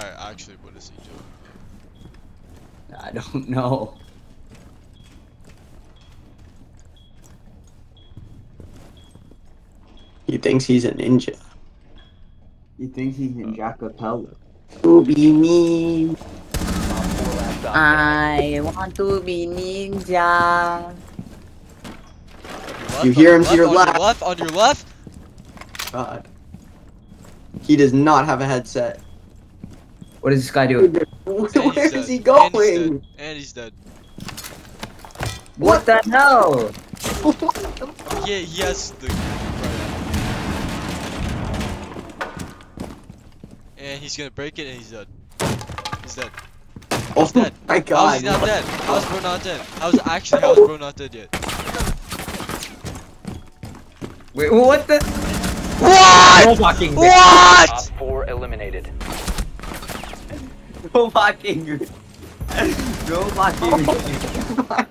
Alright, actually, what is he doing? I don't know. He thinks he's a ninja. He thinks he's in oh. Jacapella. To be me. Op 4 last stop. I want to be ninja. Left, You hear him to your on left. Your left, on your left. God. He does not have a headset. What is this guy doing? Where And he's is he And going? he's. And he's dead. What the hell? Yeah, he has the. And he's gonna break it, and he's dead. He's dead. oh dead. my How is god. he not dead? How is bro not dead? How is actually how is bro not dead yet? Wait, what the? What? No fucking. Op What? 4 eliminated. No fucking. No fucking.